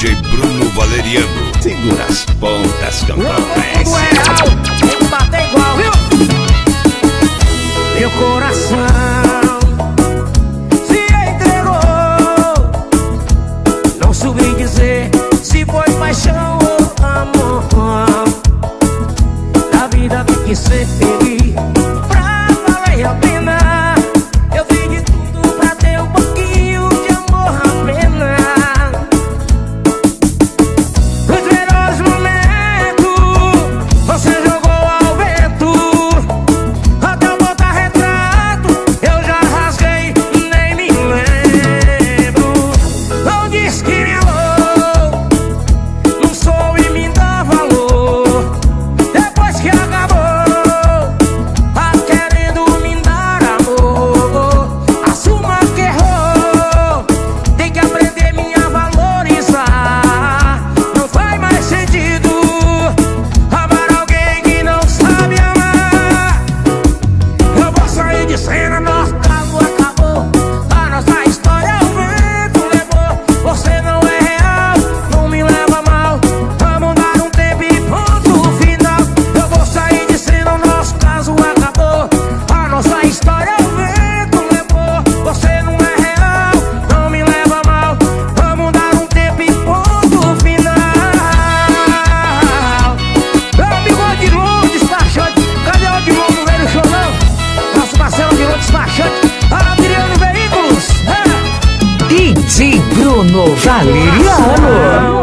DJ Bruno Valeriano. Segura as pontas, campeões. Não é real, é eu igual, viu? Meu coração se entregou. Não soube dizer se foi paixão ou amor. Na vida vi que ser feliz. despachante Adriano Veículos. Né? É. DJ Bruno Valeriano.